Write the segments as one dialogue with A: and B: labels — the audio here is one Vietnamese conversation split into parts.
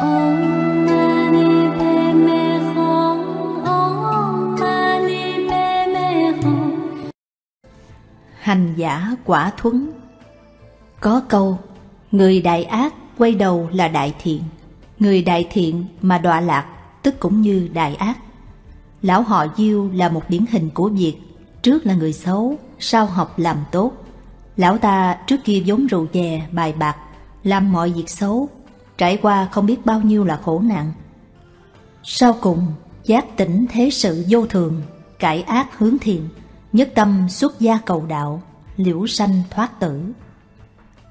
A: Hành giả quả thuấn. Có câu Người đại ác quay đầu là đại thiện. Người đại thiện mà đọa lạc Tức cũng như đại ác. Lão họ Diêu là một điển hình của việc Trước là người xấu Sau học làm tốt. Lão ta trước kia vốn rượu chè, bài bạc Làm mọi việc xấu Trải qua không biết bao nhiêu là khổ nạn. Sau cùng giác tỉnh thế sự vô thường Cải ác hướng thiện Nhất tâm xuất gia cầu đạo Liễu sanh thoát tử.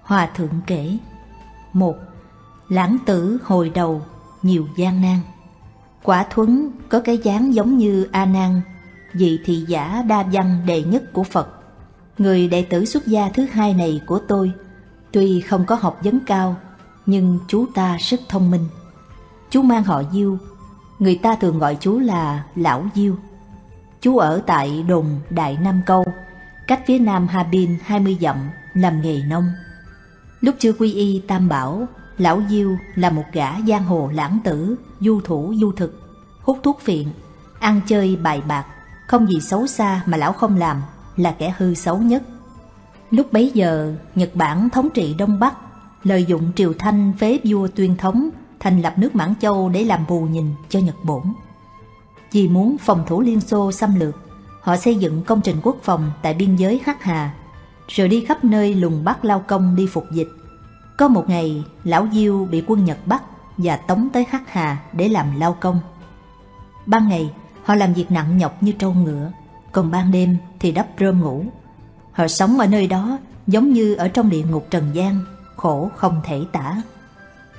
A: Hòa thượng kể một Lãng tử hồi đầu nhiều gian nan. Quả thuấn có cái dáng giống như A Nan, vị thị giả đa văn đệ nhất của Phật. Người đệ tử xuất gia thứ hai này của tôi, tuy không có học vấn cao, nhưng chú ta rất thông minh. Chú mang họ Diêu, người ta thường gọi chú là Lão Diêu. Chú ở tại đồn Đại Nam Câu, cách phía nam Hà Bin 20 dặm, làm nghề nông. Lúc chưa quy y Tam Bảo, Lão Diêu là một gã giang hồ lãng tử, du thủ du thực, hút thuốc phiện, ăn chơi bài bạc, không gì xấu xa mà lão không làm, là kẻ hư xấu nhất. Lúc bấy giờ, Nhật Bản thống trị Đông Bắc, lợi dụng triều thanh phế vua tuyên thống, thành lập nước Mãn Châu để làm bù nhìn cho Nhật Bổn. Vì muốn phòng thủ Liên Xô xâm lược, họ xây dựng công trình quốc phòng tại biên giới Hắc Hà, rồi đi khắp nơi lùng bắt lao công đi phục dịch. Có một ngày, Lão Diêu bị quân Nhật bắt và tống tới Hắc Hà để làm lao công. Ban ngày, họ làm việc nặng nhọc như trâu ngựa, còn ban đêm thì đắp rơm ngủ. Họ sống ở nơi đó giống như ở trong địa ngục trần gian, khổ không thể tả.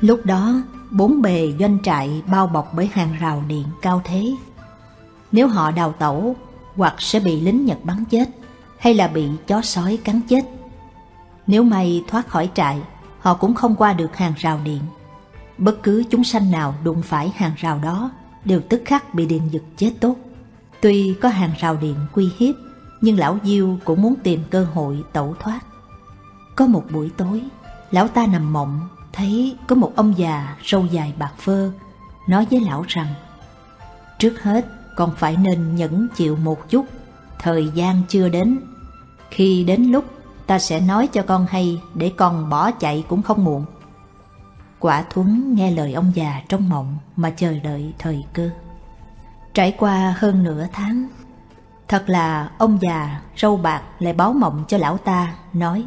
A: Lúc đó, bốn bề doanh trại bao bọc bởi hàng rào điện cao thế. Nếu họ đào tẩu, hoặc sẽ bị lính Nhật bắn chết, hay là bị chó sói cắn chết. Nếu may thoát khỏi trại, họ cũng không qua được hàng rào điện. Bất cứ chúng sanh nào đụng phải hàng rào đó đều tức khắc bị điện giật chết tốt. Tuy có hàng rào điện quy hiếp, nhưng lão Diêu cũng muốn tìm cơ hội tẩu thoát. Có một buổi tối, lão ta nằm mộng, thấy có một ông già râu dài bạc phơ, nói với lão rằng Trước hết, con phải nên nhẫn chịu một chút, thời gian chưa đến. Khi đến lúc, ta sẽ nói cho con hay để con bỏ chạy cũng không muộn. Quả thuấn nghe lời ông già trong mộng mà chờ đợi thời cơ. Trải qua hơn nửa tháng, thật là ông già râu bạc lại báo mộng cho lão ta, nói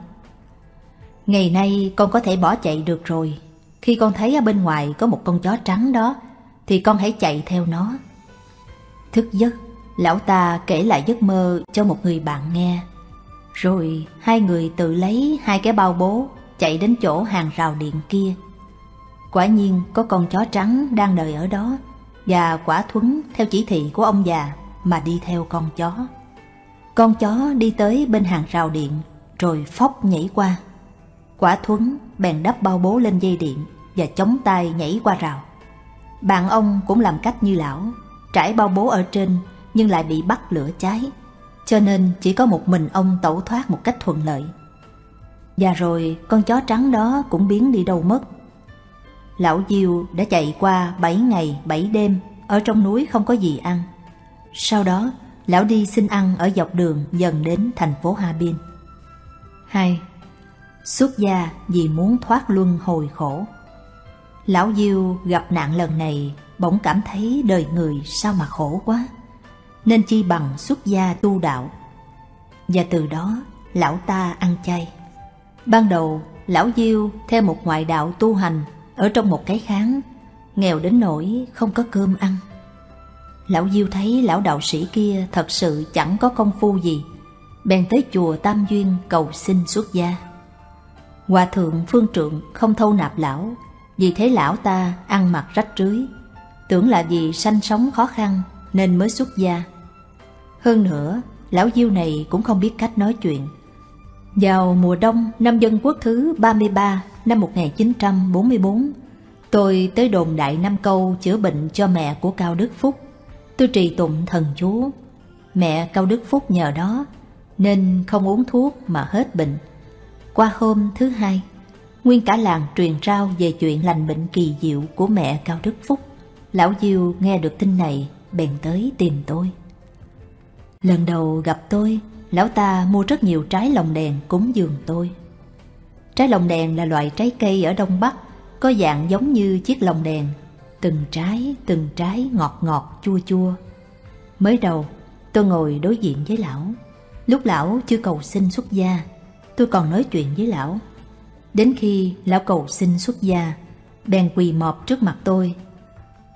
A: Ngày nay con có thể bỏ chạy được rồi, khi con thấy ở bên ngoài có một con chó trắng đó, thì con hãy chạy theo nó. Thức giấc, lão ta kể lại giấc mơ cho một người bạn nghe. Rồi hai người tự lấy hai cái bao bố chạy đến chỗ hàng rào điện kia. Quả nhiên có con chó trắng đang đợi ở đó và quả thuấn theo chỉ thị của ông già mà đi theo con chó. Con chó đi tới bên hàng rào điện rồi phóc nhảy qua. Quả thuấn bèn đắp bao bố lên dây điện và chống tay nhảy qua rào. Bạn ông cũng làm cách như lão, trải bao bố ở trên nhưng lại bị bắt lửa cháy, cho nên chỉ có một mình ông tẩu thoát một cách thuận lợi. Và rồi con chó trắng đó cũng biến đi đâu mất. Lão Diêu đã chạy qua 7 ngày 7 đêm ở trong núi không có gì ăn. Sau đó, lão đi xin ăn ở dọc đường dần đến thành phố Hà Biên. 2. Xuất gia vì muốn thoát luân hồi khổ. Lão Diêu gặp nạn lần này bỗng cảm thấy đời người sao mà khổ quá, nên chi bằng xuất gia tu đạo. Và từ đó, lão ta ăn chay. Ban đầu, lão Diêu theo một ngoại đạo tu hành ở trong một cái kháng, nghèo đến nỗi không có cơm ăn. Lão Diêu thấy lão đạo sĩ kia thật sự chẳng có công phu gì, bèn tới chùa Tam Duyên cầu xin xuất gia. Hòa thượng phương trượng không thâu nạp lão, vì thế lão ta ăn mặc rách rưới, tưởng là vì sanh sống khó khăn nên mới xuất gia. Hơn nữa, lão Diêu này cũng không biết cách nói chuyện. Vào mùa đông năm dân quốc thứ 33 năm 1944, tôi tới đồn Đại Nam Câu chữa bệnh cho mẹ của Cao Đức Phúc. Tôi trì tụng thần chú. Mẹ Cao Đức Phúc nhờ đó nên không uống thuốc mà hết bệnh. Qua hôm thứ hai, nguyên cả làng truyền rao về chuyện lành bệnh kỳ diệu của mẹ Cao Đức Phúc. Lão Diêu nghe được tin này, bèn tới tìm tôi. Lần đầu gặp tôi, lão ta mua rất nhiều trái lồng đèn cúng dường tôi. Trái lồng đèn là loại trái cây ở Đông Bắc, có dạng giống như chiếc lồng đèn, từng trái, từng trái ngọt ngọt, chua chua. Mới đầu, tôi ngồi đối diện với lão. Lúc lão chưa cầu xin xuất gia, tôi còn nói chuyện với lão. Đến khi lão cầu xin xuất gia, bèn quỳ mọp trước mặt tôi,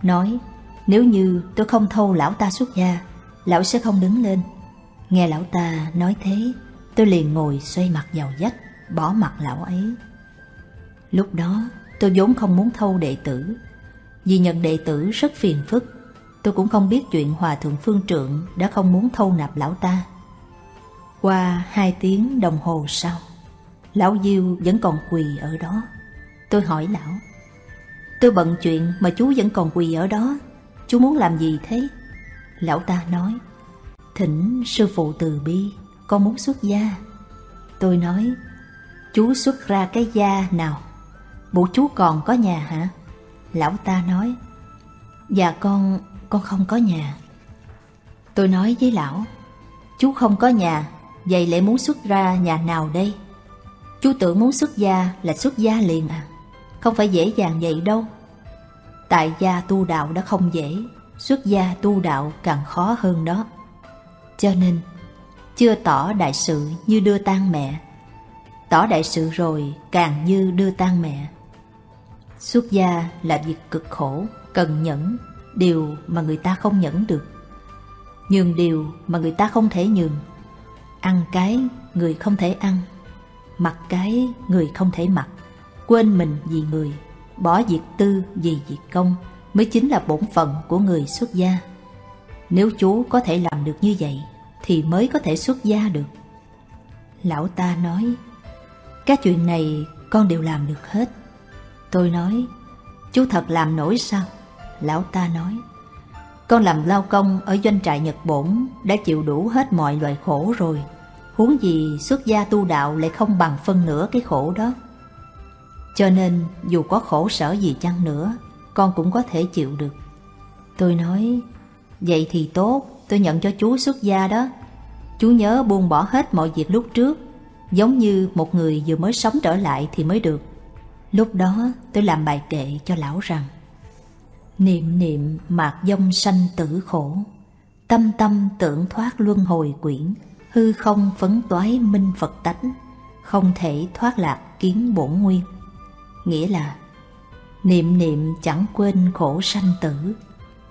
A: nói nếu như tôi không thâu lão ta xuất gia, lão sẽ không đứng lên. Nghe lão ta nói thế, tôi liền ngồi xoay mặt vào vách, bỏ mặt lão ấy. Lúc đó, tôi vốn không muốn thâu đệ tử, vì nhận đệ tử rất phiền phức. Tôi cũng không biết chuyện Hòa Thượng Phương Trượng đã không muốn thâu nạp lão ta. Qua hai tiếng đồng hồ sau, lão Diêu vẫn còn quỳ ở đó. Tôi hỏi lão, tôi bận chuyện mà chú vẫn còn quỳ ở đó, chú muốn làm gì thế? Lão ta nói, thỉnh sư phụ từ bi, con muốn xuất gia. Tôi nói, chú xuất ra cái gia nào? Bộ chú còn có nhà hả? Lão ta nói, dạ con, con không có nhà. Tôi nói với lão, chú không có nhà, vậy lại muốn xuất ra nhà nào đây? Chú tưởng muốn xuất gia là xuất gia liền à? Không phải dễ dàng vậy đâu. Tại gia tu đạo đã không dễ, xuất gia tu đạo càng khó hơn đó. Cho nên, chưa tỏ đại sự như đưa tang mẹ, tỏ đại sự rồi càng như đưa tang mẹ. Xuất gia là việc cực khổ, cần nhẫn, điều mà người ta không nhẫn được. Nhường điều mà người ta không thể nhường. Ăn cái người không thể ăn, mặc cái người không thể mặc, quên mình vì người, bỏ việc tư vì việc công mới chính là bổn phận của người xuất gia. Nếu chú có thể làm được như vậy thì mới có thể xuất gia được. Lão ta nói, các chuyện này con đều làm được hết. Tôi nói, chú thật làm nổi sao? Lão ta nói, con làm lao công ở doanh trại Nhật Bổn đã chịu đủ hết mọi loại khổ rồi. Huống gì xuất gia tu đạo lại không bằng phân nửa cái khổ đó. Cho nên dù có khổ sở gì chăng nữa, con cũng có thể chịu được. Tôi nói, vậy thì tốt, tôi nhận cho chú xuất gia đó. Chú nhớ buông bỏ hết mọi việc lúc trước, giống như một người vừa mới sống trở lại thì mới được. Lúc đó tôi làm bài kệ cho lão rằng Niệm niệm mạc dông sanh tử khổ Tâm tâm tưởng thoát luân hồi quyển Hư không phấn toái minh Phật tánh, Không thể thoát lạc kiến bổn nguyên. Nghĩa là, Niệm niệm chẳng quên khổ sanh tử,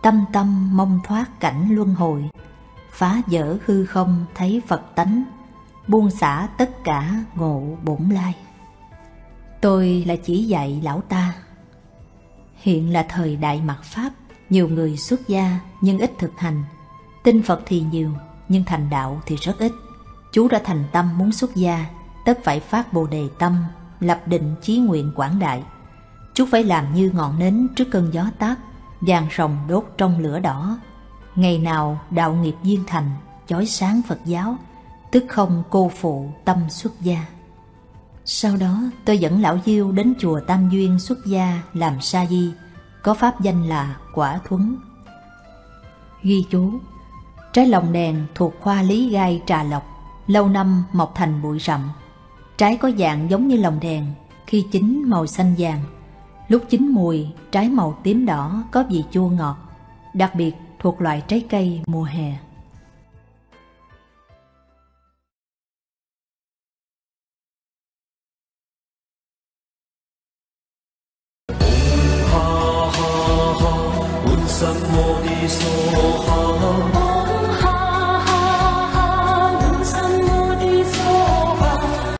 A: Tâm tâm mong thoát cảnh luân hồi, Phá vỡ hư không thấy Phật tánh, Buông xả tất cả ngộ bổn lai. Tôi là chỉ dạy lão ta. Hiện là thời đại mặt Pháp, Nhiều người xuất gia nhưng ít thực hành, Tin Phật thì nhiều nhưng thành đạo thì rất ít. Chú đã thành tâm muốn xuất gia Tất phải phát bồ đề tâm Lập định chí nguyện quảng đại. Chú phải làm như ngọn nến trước cơn gió táp Vàng rồng đốt trong lửa đỏ. Ngày nào đạo nghiệp viên thành Chói sáng Phật giáo Tức không cô phụ tâm xuất gia. Sau đó tôi dẫn lão Diêu đến chùa Tam Duyên xuất gia làm sa di, có pháp danh là Quả Thuấn. Ghi chú Trái lồng đèn thuộc khoa lý gai trà lộc, lâu năm mọc thành bụi rậm. Trái có dạng giống như lồng đèn, khi chín màu xanh vàng. Lúc chín mùi, trái màu tím đỏ có vị chua ngọt, đặc biệt thuộc loại trái cây mùa hè.
B: Sam Mô Ni